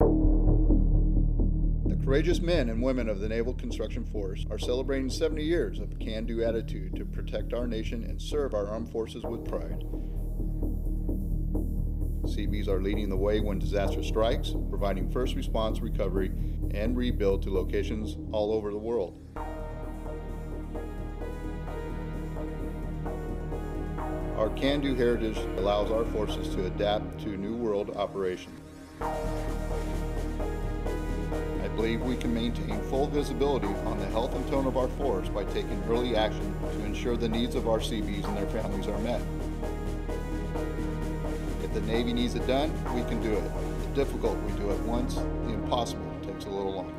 The courageous men and women of the Naval Construction Force are celebrating 70 years of can do attitude to protect our nation and serve our armed forces with pride. Seabees are leading the way when disaster strikes, providing first response recovery and rebuild to locations all over the world. Our can do heritage allows our forces to adapt to new world operations. Believe we can maintain full visibility on the health and tone of our force by taking early action to ensure the needs of our Seabees and their families are met. If the Navy needs it done, we can do it. The difficult we do it once, the impossible takes a little longer.